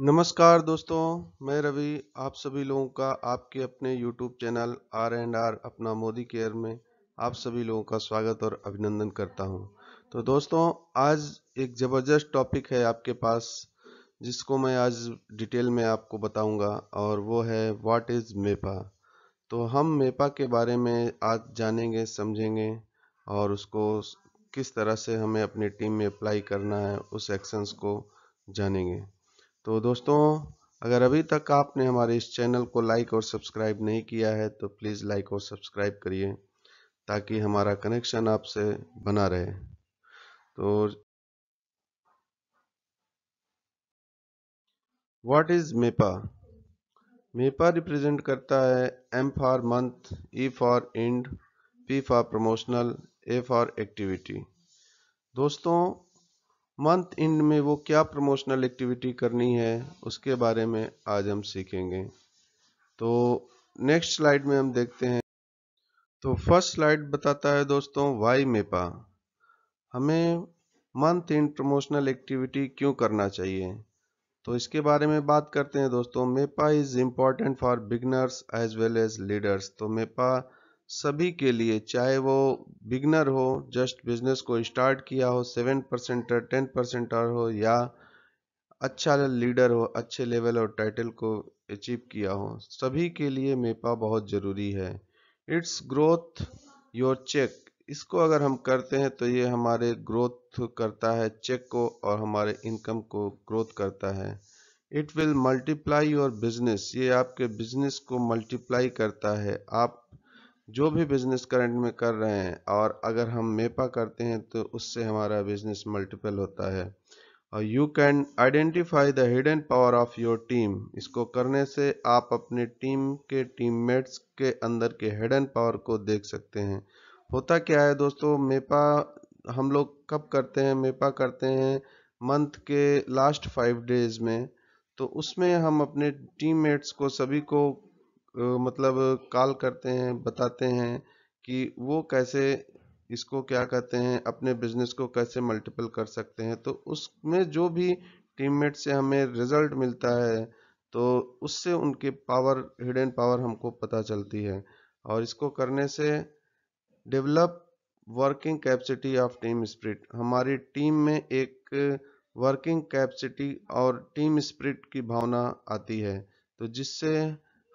नमस्कार दोस्तों, मैं रवि, आप सभी लोगों का आपके अपने YouTube channel R and R अपना मोदी केयर में आप सभी लोगों का स्वागत और अभिनंदन करता हूँ। तो दोस्तों, आज एक ज़बरदस्त टॉपिक है आपके पास, जिसको मैं आज डिटेल में आपको बताऊँगा, और वो है व्हाट इज़ मेपा तो हम मेपा के बारे में आज जानेंगे, समझेंगे, और उसको किस तरह से हमें अपनी टीम में अप्लाई करना है, उस एक्शंस को जानेंगे। तो दोस्तों, अगर अभी तक आपने हमारे इस चैनल को लाइक और सब्सक्राइब नहीं किया है तो प्लीज़ लाइक और सब्सक्राइब करिए, ताकि हमारा कनेक्शन आपसे बना रहे। तो what is MEPA MEPA represent करता है M for month E for end P for promotional A for activity दोस्तों मंथ एंड में वो क्या प्रमोशनल एक्टिविटी करनी है, उसके बारे में आज हम सीखेंगे। तो नेक्स्ट स्लाइड में हम देखते हैं। तो फ़र्स्ट स्लाइड बताता है दोस्तों वाई मेपा हमें मंथ एंड प्रमोशनल एक्टिविटी क्यों करना चाहिए? तो इसके बारे में बात करते हैं दोस्तों। MEPA is important for beginners as well as leaders तो मेपा सभी के लिए, चाहे वो बिगनर हो, जस्ट बिज़नेस को स्टार्ट किया हो, सेवन परसेंटर टेन परसेंटर हो, या अच्छा लीडर हो, अच्छे लेवल और टाइटल को अचीव किया हो, सभी के लिए मेपा बहुत ज़रूरी है। It's growth your check. इसको अगर हम करते हैं तो ये हमारे ग्रोथ करता है, चेक को और हमारे इनकम को ग्रोथ करता है। It will multiply your business. ये आपके बिज़नेस को मल्टीप्लाई करता है। आप जो भी बिज़नेस करंट में कर रहे हैं, और अगर हम मेपा करते हैं तो उससे हमारा बिज़नेस मल्टीपल होता है। और you can identify the hidden power of your team इसको करने से आप अपने टीम के टीममेट्स के अंदर के हिडन पावर को देख सकते हैं। होता क्या है दोस्तों, मेपा हम लोग कब करते हैं? मेपा करते हैं मंथ के लास्ट फाइव डेज़ में। तो उसमें हम अपने टीममेट्स को, सभी को मतलब कॉल करते हैं, बताते हैं कि वो कैसे इसको क्या कहते हैं, अपने बिज़नेस को कैसे मल्टीपल कर सकते हैं। तो उसमें जो भी टीममेट से हमें रिज़ल्ट मिलता है तो उससे उनके पावर, हिडन पावर हमको पता चलती है। और इसको करने से develop working capacity of team spirit. हमारी टीम में एक वर्किंग कैपेसिटी और टीम स्प्रिट की भावना आती है। तो जिससे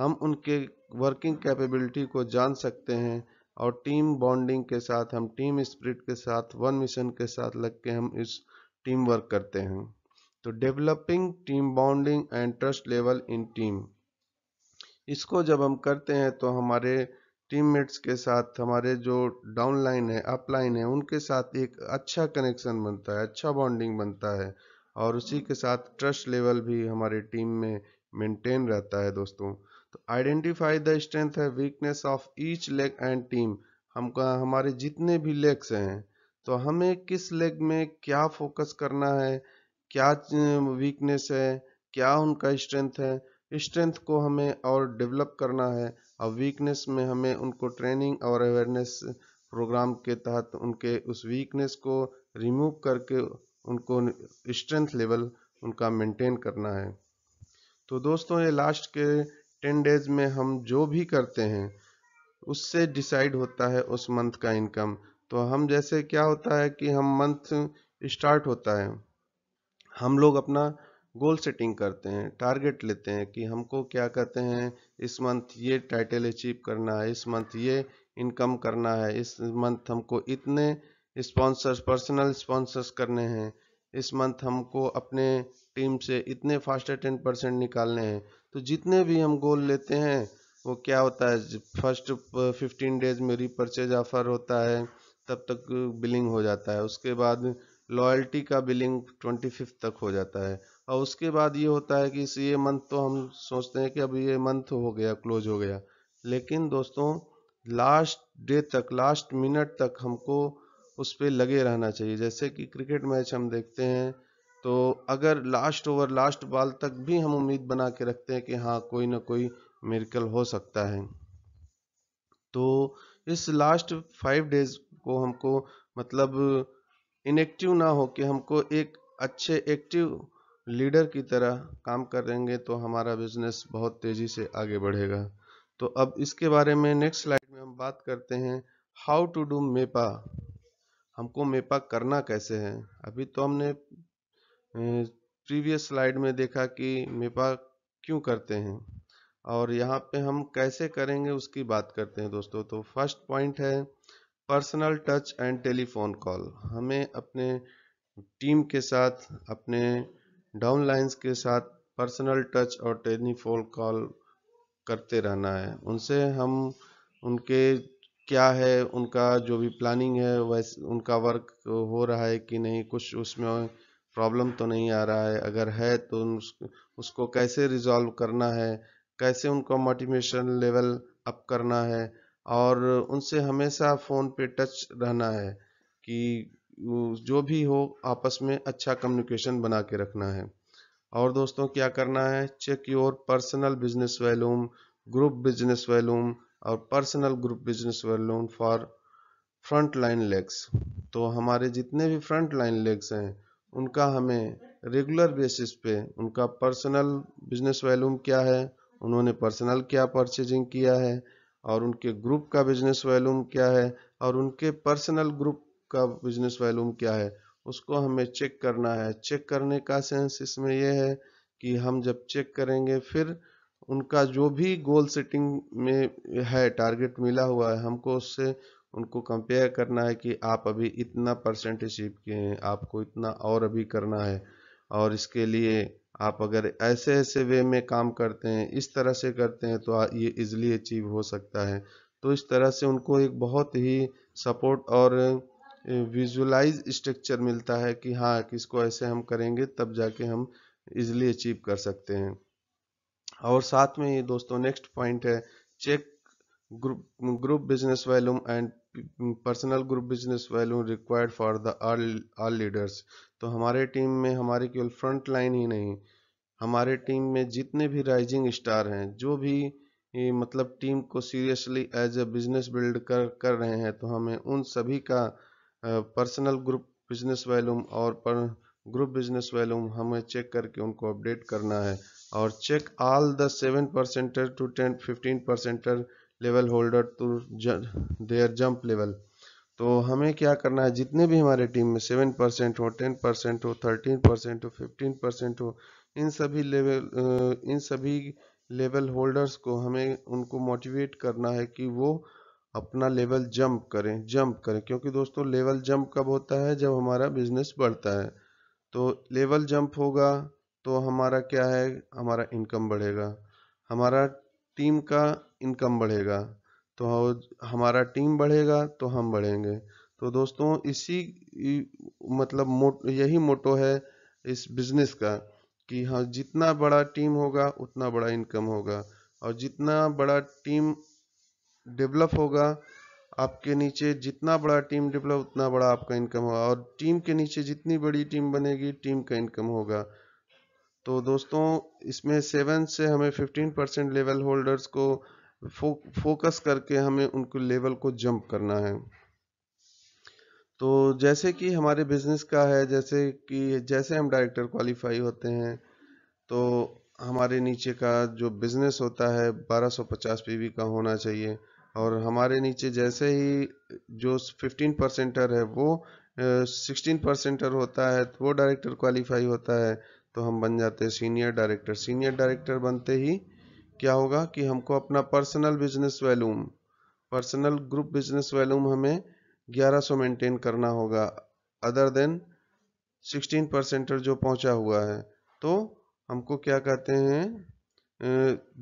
हम उनके वर्किंग कैपेबिलिटी को जान सकते हैं और टीम बॉन्डिंग के साथ, हम टीम स्पिरिट के साथ वन मिशन के साथ लग के हम इस टीम वर्क करते हैं। तो developing team bonding and trust level in team इसको जब हम करते हैं तो हमारे टीममेट्स के साथ, हमारे जो डाउन लाइन है अपलाइन है, उनके साथ एक अच्छा कनेक्शन बनता है अच्छा बॉन्डिंग बनता है और उसी के साथ ट्रस्ट लेवल भी हमारे टीम में मेंटेन रहता है दोस्तों। तो आइडेंटिफाई द स्ट्रेंथ है weakness of each leg and team हमको हमारे जितने भी लेग्स हैं तो हमें किस लेग में क्या फोकस करना है, क्या वीकनेस है, क्या उनका स्ट्रेंथ है स्ट्रेंथ को हमें और डेवलप करना है। और वीकनेस में हमें उनको ट्रेनिंग और अवेयरनेस प्रोग्राम के तहत उनके उस वीकनेस को रिमूव करके उनको स्ट्रेंथ लेवल उनका मेंटेन करना है। तो दोस्तों, ये लास्ट के टेन डेज़ में हम जो भी करते हैं, उससे डिसाइड होता है उस मंथ का इनकम। तो हम जैसे क्या होता है कि हम मंथ स्टार्ट होता है, हम लोग अपना गोल सेटिंग करते हैं, टारगेट लेते हैं कि हमको क्या कहते हैं, इस मंथ ये टाइटल अचीव करना है, इस मंथ ये इनकम करना है, इस मंथ हमको इतने स्पॉन्सर्स, पर्सनल स्पॉन्सर्स करने हैं, इस मंथ हमको अपने टीम से इतने फास्ट टेन परसेंट निकालने हैं। तो जितने भी हम गोल लेते हैं, वो क्या होता है फ़र्स्ट फिफ्टीन डेज़ में रिपर्चेज ऑफ़र होता है, तब तक बिलिंग हो जाता है। उसके बाद लॉयल्टी का बिलिंग ट्वेंटी फिफ्थ तक हो जाता है। और उसके बाद ये होता है कि इस, ये मंथ तो हम सोचते हैं कि अभी ये मंथ हो गया क्लोज हो गया। लेकिन दोस्तों लास्ट डे तक लास्ट मिनट तक हमको उस पर लगे रहना चाहिए। जैसे कि क्रिकेट मैच हम देखते हैं तो अगर लास्ट ओवर लास्ट बॉल तक भी हम उम्मीद बना के रखते हैं कि हाँ कोई ना कोई मेरिकल हो सकता है। तो इस लास्ट फाइव डेज़ को हमको मतलब इनएक्टिव ना हो कि हमको एक अच्छे एक्टिव लीडर की तरह काम करेंगे तो हमारा बिज़नेस बहुत तेज़ी से आगे बढ़ेगा। तो अब इसके बारे में नेक्स्ट स्लाइड में हम बात करते हैं हाउ टू डू मेपा। हमको मेपा करना कैसे है? अभी तो हमने प्रीवियस स्लाइड में देखा कि मेपा क्यों करते हैं और यहाँ पे हम कैसे करेंगे उसकी बात करते हैं दोस्तों। तो फ़र्स्ट पॉइंट है personal touch and telephone call. हमें अपने टीम के साथ, अपने डाउनलाइंस के साथ पर्सनल टच और टेलीफोन कॉल करते रहना है। उनसे हम, उनके क्या है, उनका जो भी प्लानिंग है, वैसे, उनका वर्क हो रहा है कि नहीं, कुछ उसमें प्रॉब्लम तो नहीं आ रहा है, अगर है तो उसको कैसे रिजॉल्व करना है, कैसे उनको मोटिवेशन लेवल अप करना है, और उनसे हमेशा फ़ोन पे टच रहना है कि जो भी हो आपस में अच्छा कम्युनिकेशन बना के रखना है। और दोस्तों, क्या करना है? Check your personal business volume, group business volume और personal group business volume for front line legs. तो हमारे जितने भी फ्रंट लाइन लेग्स हैं उनका हमें रेगुलर बेसिस पे उनका पर्सनल बिज़नेस वैल्यूम क्या है, उन्होंने पर्सनल क्या परचेजिंग किया है, और उनके ग्रुप का बिज़नेस वैल्यूम क्या है, और उनके पर्सनल ग्रुप का बिज़नेस वैल्यूम क्या है, उसको हमें चेक करना है। चेक करने का सेंस इसमें यह है कि हम जब चेक करेंगे, फिर उनका जो भी गोल सेटिंग में है टारगेट मिला हुआ है, हमको उससे उनको कंपेयर करना है कि आप अभी इतना परसेंट अचीव किए हैं, आपको इतना और अभी करना है और इसके लिए आप अगर ऐसे ऐसे वे में काम करते हैं, इस तरह से करते हैं तो ये इजली अचीव हो सकता है। तो इस तरह से उनको एक बहुत ही सपोर्ट और विजुलाइज स्ट्रक्चर मिलता है कि हाँ किसको ऐसे हम करेंगे, तब जाके हम इजली अचीव कर सकते हैं। और साथ में ये दोस्तों नेक्स्ट पॉइंट है check group group business volume and personal group business value required for the all leaders तो हमारे टीम में हमारे केवल फ्रंट लाइन ही नहीं, हमारे टीम में जितने भी राइजिंग स्टार हैं, जो भी मतलब टीम को seriously as a business build कर कर रहे हैं तो हमें उन सभी का पर्सनल ग्रुप बिज़नेस वैल्यूम और पर ग्रुप बिज़नेस वैल्यूम हमें चेक करके उनको अपडेट करना है। और check all the seven percenter to ten fifteen percenter level holder to their jump level तो हमें क्या करना है? जितने भी हमारे टीम में सेवन परसेंट हो टेन परसेंट हो थर्टीन परसेंट हो फिफ्टीन परसेंट हो, इन सभी लेवल इन सभी लेवल होल्डर्स को हमें उनको मोटिवेट करना है कि वो अपना लेवल जंप करें जंप करें। क्योंकि दोस्तों लेवल जंप कब होता है? जब हमारा बिज़नेस बढ़ता है। तो लेवल जंप होगा तो हमारा क्या है? हमारा इनकम बढ़ेगा। हमारा टीम का इनकम बढ़ेगा तो हमारा टीम बढ़ेगा तो हम बढ़ेंगे। तो दोस्तों इसी मतलब मो, यही मोटो है इस बिज़नेस का कि हाँ जितना बड़ा टीम होगा उतना बड़ा इनकम होगा और जितना बड़ा टीम डेवलप होगा आपके नीचे जितना बड़ा टीम डेवलप उतना बड़ा आपका इनकम होगा और टीम के नीचे जितनी बड़ी टीम बनेगी टीम का इनकम होगा। तो दोस्तों इसमें सेवन से हमें फिफ्टीन परसेंट लेवल होल्डर्स को फो, फोकस करके हमें उनको लेवल को जंप करना है। तो जैसे कि हमारे बिज़नेस का है जैसे कि जैसे हम डायरेक्टर क्वालिफाई होते हैं तो हमारे नीचे का जो बिज़नेस होता है 1250 पीवी का होना चाहिए। और हमारे नीचे जैसे ही जो 15 परसेंटर है वो 16 परसेंटर होता है तो वो डायरेक्टर क्वालिफाई होता है। तो हम बन जाते हैं सीनियर डायरेक्टर सीनियर डायरेक्टर बनते ही क्या होगा कि हमको अपना personal business volume personal group business volume हमें 1100 मेंटेन करना होगा. अदर देन 16 परसेंटर जो पहुँचा हुआ है तो हमको क्या कहते हैं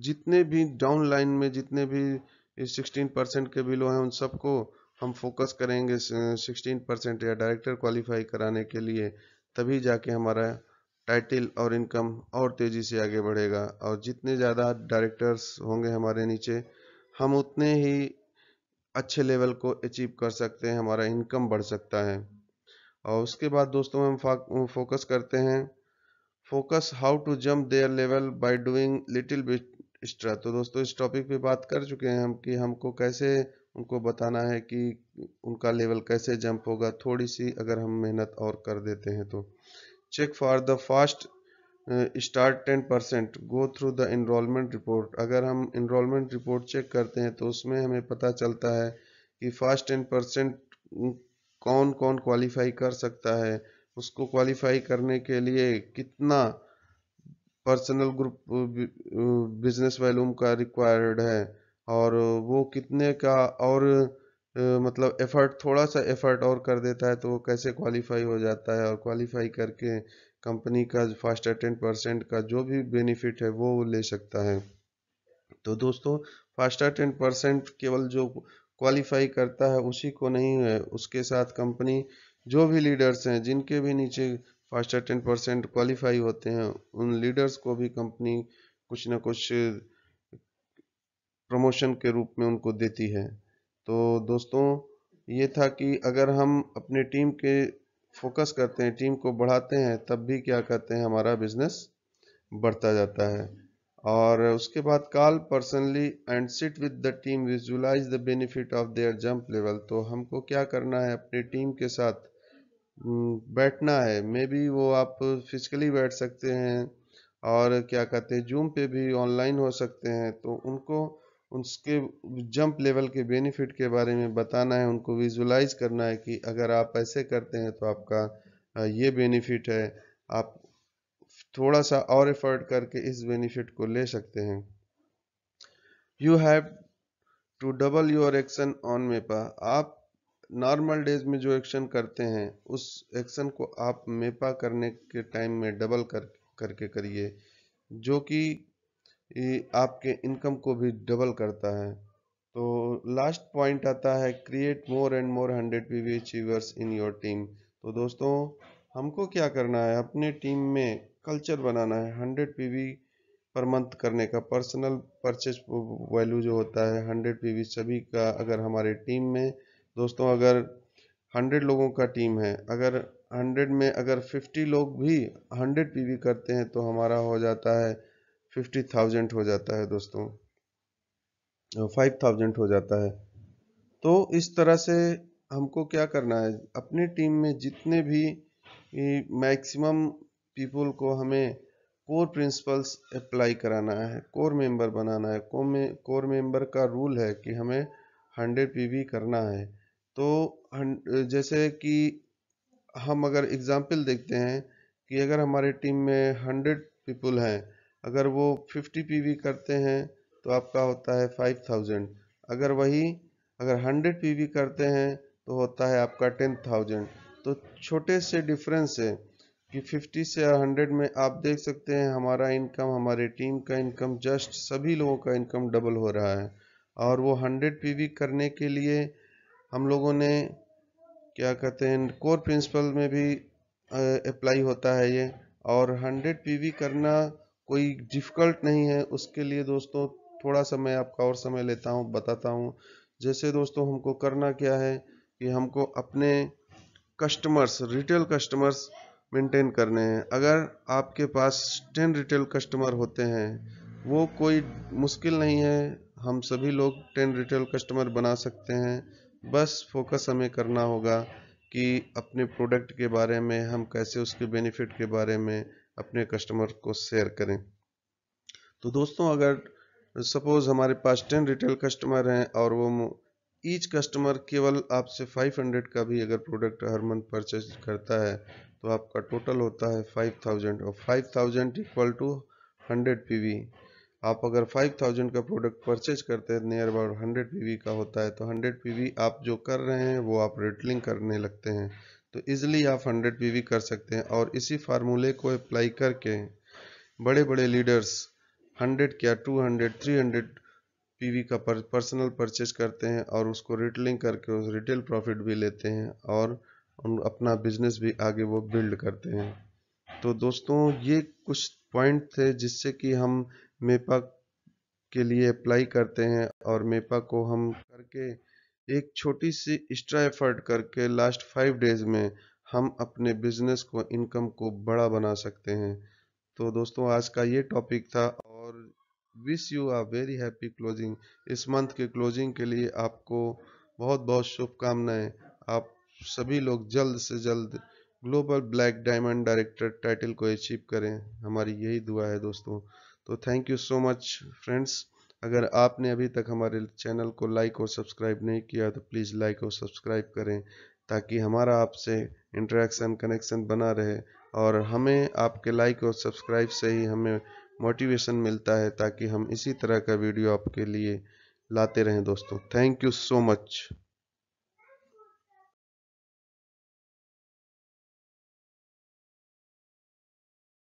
जितने भी डाउन लाइन में जितने भी 16 परसेंट के बिलो हैं, उन सबको हम फोकस करेंगे 16 परसेंट या डायरेक्टर क्वालिफाई कराने के लिए. तभी जाके हमारा टाइटल और इनकम और तेज़ी से आगे बढ़ेगा। और जितने ज़्यादा डायरेक्टर्स होंगे हमारे नीचे, हम उतने ही अच्छे लेवल को अचीव कर सकते हैं, हमारा इनकम बढ़ सकता है। और उसके बाद दोस्तों, हम फोकस करते हैं। Focus how to jump their level by doing little bit extra तो दोस्तों, इस टॉपिक पे बात कर चुके हैं हम कि हमको कैसे उनको बताना है कि उनका लेवल कैसे जंप होगा। थोड़ी सी अगर हम मेहनत और कर देते हैं तो। Check for the fast start ten percent go through the enrolment report अगर हम इनरोलमेंट रिपोर्ट चेक करते हैं तो उसमें हमें पता चलता है कि फास्ट टेन परसेंट कौन कौन क्वालिफाई कर सकता है। उसको क्वालिफाई करने के लिए कितना पर्सनल ग्रुप बिज़नेस वैल्यूम का रिक्वायर्ड है। और वो कितने का, और मतलब एफर्ट थोड़ा सा एफर्ट और कर देता है तो वो कैसे क्वालिफाई हो जाता है और क्वालिफाई करके कंपनी का फास्ट टेन परसेंट का जो भी बेनिफिट है, वो ले सकता है। तो दोस्तों फास्टर टेन परसेंट केवल जो क्वालिफाई करता है, उसी को नहीं है। उसके साथ कंपनी जो भी लीडर्स हैं, जिनके भी नीचे फास्टर टेन परसेंट क्वालिफाई होते हैं, उन लीडर्स को भी कंपनी कुछ ना कुछ प्रमोशन के रूप में उनको देती है। तो दोस्तों, ये था कि अगर हम अपने टीम के फोकस करते हैं, टीम को बढ़ाते हैं, तब भी क्या कहते हैं, हमारा बिज़नेस बढ़ता जाता है। और उसके बाद call personally and sit with the team visualize the benefit of their jump level तो हमको क्या करना है, अपनी टीम के साथ बैठना है। मे बी वो आप फिजिकली बैठ सकते हैं और क्या कहते हैं जूम पे भी ऑनलाइन हो सकते हैं। तो उनको उसके जंप लेवल के बेनिफिट के बारे में बताना है, उनको विजुलाइज करना है कि अगर आप ऐसे करते हैं तो आपका ये बेनिफिट है। आप थोड़ा सा और एफर्ट करके इस बेनिफिट को ले सकते हैं। You have to double your action on MEPA. आप नॉर्मल डेज़ में जो एक्शन करते हैं, उस एक्शन को आप मेपा करने के टाइम में डबल कर, करके करिए। जो कि ये आपके इनकम को भी डबल करता है। तो लास्ट पॉइंट आता है create more and more hundred P V achievers in your team तो दोस्तों, हमको क्या करना है? अपने टीम में कल्चर बनाना है। Hundred P V per month करने का पर्सनल परचेज वैल्यू जो होता है हंड्रेड पी सभी का अगर हमारे टीम में, दोस्तों, अगर हंड्रेड लोगों का टीम है, अगर हंड्रेड में अगर फिफ्टी लोग भी हंड्रेड पी करते हैं तो हमारा हो जाता है फिफ्टी थाउज़ेंड हो जाता है दोस्तों। फाइव थाउज़ेंड हो जाता है। तो इस तरह से हमको क्या करना है? अपने टीम में जितने भी मैक्सिमम पीपल को हमें कोर प्रिंसिपल्स अप्लाई कराना है, कोर मेंबर बनाना है, कोर मेंबर का रूल है कि हमें हंड्रेड पीवी करना है। तो जैसे कि हम अगर एग्ज़ाम्पल देखते हैं कि अगर हमारे टीम में हंड्रेड पीपल हैं अगर वो 50 पीवी करते हैं तो आपका होता है 5000 अगर वही, अगर 100 पीवी करते हैं तो होता है आपका 10000 तो छोटे से डिफरेंस है कि 50 से 100 में आप देख सकते हैं हमारा इनकम हमारे टीम का इनकम जस्ट सभी लोगों का इनकम डबल हो रहा है. और वो 100 पीवी करने के लिए हम लोगों ने, क्या कहते हैं कोर प्रिंसिपल में भी अप्लाई होता है ये. और 100 पीवी करना कोई डिफ़िकल्ट नहीं है, उसके लिए दोस्तों थोड़ा सा मैं आपका और समय लेता हूँ, बताता हूँ। जैसे दोस्तों हमको करना क्या है कि हमको अपने कस्टमर्स रिटेल कस्टमर्स मेंटेन करने हैं। अगर आपके पास टेन रिटेल कस्टमर होते हैं, वो कोई मुश्किल नहीं है, हम सभी लोग टेन रिटेल कस्टमर बना सकते हैं। बस फोकस हमें करना होगा कि अपने प्रोडक्ट के बारे में, हम कैसे उसके बेनिफिट के बारे में अपने कस्टमर को शेयर करें। तो दोस्तों, अगर सपोज़ हमारे पास टेन रिटेल कस्टमर हैं और वो ईच कस्टमर केवल आपसे 500 का भी अगर प्रोडक्ट हर मंथ परचेज करता है तो आपका टोटल होता है 5000 और 5000 इक्वल टू 100 पीवी आप अगर 5000 का प्रोडक्ट परचेज करते हैं नियर अबाउट 100 पीवी का होता है तो 100 पीवी आप जो कर रहे हैं, वो आप रिटलिंग करने लगते हैं। तो इजिली आप 100 पीवी कर सकते हैं और इसी फार्मूले को अप्लाई करके बड़े बड़े लीडर्स 100 क्या 200 300 पीवी का पर, पर्सनल परचेज करते हैं और उसको रिटेलिंग करके उस रिटेल प्रॉफिट भी लेते हैं और उन अपना बिज़नेस भी आगे वो बिल्ड करते हैं। तो दोस्तों ये कुछ पॉइंट थे जिससे कि हम मेपा के लिए अप्लाई करते हैं और मेपा को हम करके एक छोटी सी एक्स्ट्रा एफर्ट करके लास्ट फाइव डेज़ में हम अपने बिज़नेस को इनकम को बड़ा बना सकते हैं। तो दोस्तों, आज का ये टॉपिक था और wish you are very happy closing इस मंथ के क्लोजिंग के लिए आपको बहुत बहुत शुभकामनाएँ। आप सभी लोग जल्द से जल्द global black diamond director title को अचीव करें। हमारी यही दुआ है दोस्तों। तो thank you so much friends अगर आपने अभी तक हमारे चैनल को लाइक और सब्सक्राइब नहीं किया तो प्लीज़ लाइक और सब्सक्राइब करें, ताकि हमारा आपसे इंटरेक्शन, कनेक्शन बना रहे और हमें आपके लाइक और सब्सक्राइब से ही हमें मोटिवेशन मिलता है, ताकि हम इसी तरह का वीडियो आपके लिए लाते रहें दोस्तों। Thank you so much.